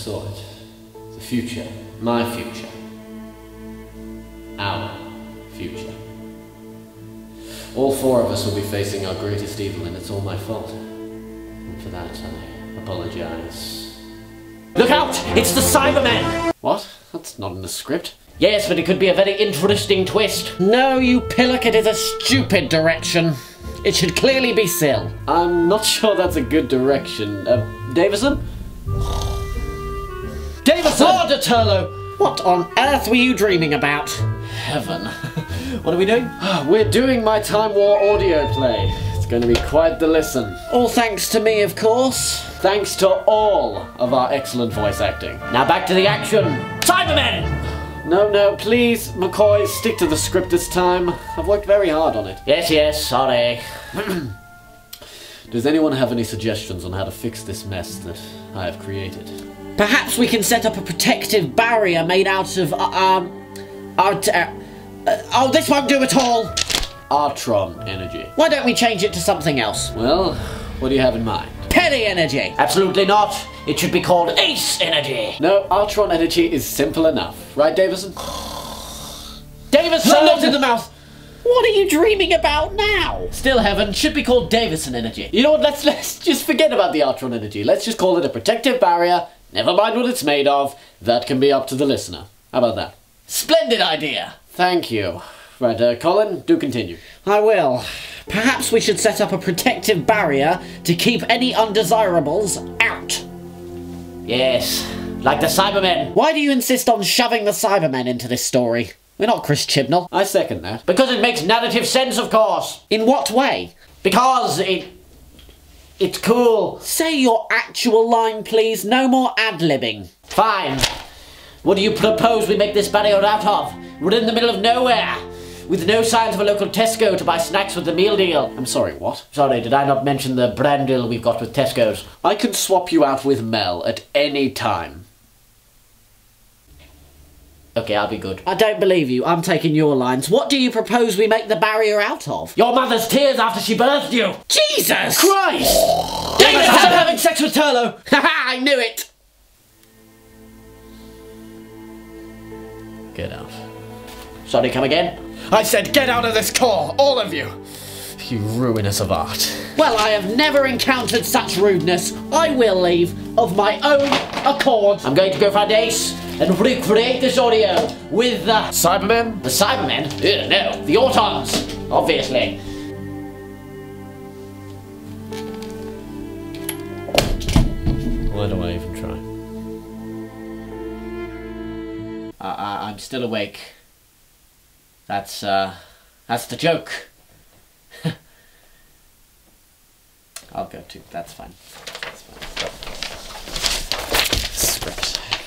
saw. The future. My future. Our future. All four of us will be facing our greatest evil, and it's all my fault. And for that, I apologize. Look out! It's the Cybermen! What? That's not in the script. Yes, but it could be a very interesting twist. No, you pillock, it is a stupid direction. It should clearly be Sil. I'm not sure that's a good direction. Uh, Davison? Davison! Lord Turlough, what on earth were you dreaming about? Heaven. what are we doing? Ah, we're doing my Time War audio play. It's going to be quite the listen. All thanks to me, of course. Thanks to all of our excellent voice acting. Now back to the action. Cybermen! No, no, please, McCoy, stick to the script this time. I've worked very hard on it. Yes, yes, sorry. Does anyone have any suggestions on how to fix this mess that I have created? Perhaps we can set up a protective barrier made out of, uh, um, art, uh, uh, oh, this won't do at all. Artron energy. Why don't we change it to something else? Well, what do you have in mind? Penny energy. Absolutely not. It should be called Ace Energy. No, Artron energy is simple enough. Right, Davison? Davison! Not in the mouth. What are you dreaming about now? Still heaven should be called Davison Energy. You know what? Let's let's just forget about the Artron energy. Let's just call it a protective barrier. Never mind what it's made of. That can be up to the listener. How about that? Splendid idea. Thank you. Right, uh, Colin, do continue. I will. Perhaps we should set up a protective barrier to keep any undesirables out. Yes, like the Cybermen. Why do you insist on shoving the Cybermen into this story? We're not Chris Chibnall. I second that. Because it makes narrative sense, of course. In what way? Because it. It's cool. Say your actual line, please. No more ad-libbing. Fine. What do you propose we make this barrier out of? We're in the middle of nowhere. With no signs of a local Tesco to buy snacks with the meal deal. I'm sorry, what? Sorry, did I not mention the brand deal we've got with Tesco's? I can swap you out with Mel at any time. Okay, I'll be good. I don't believe you. I'm taking your lines. What do you propose we make the barrier out of? Your mother's tears after she birthed you! Jesus! Christ! David, I'm having sex with Turlough! Haha, I knew it! Get out. Sorry, come again? I said get out of this car, all of you! You ruiners of art. Well, I have never encountered such rudeness. I will leave of my own accord. I'm going to go find Ace and recreate this audio with the... Cybermen? The Cybermen? Ugh, no, the Autons, obviously. Why do I even try? I, I, I'm still awake. That's, uh, that's the joke. I'll go too, that's fine.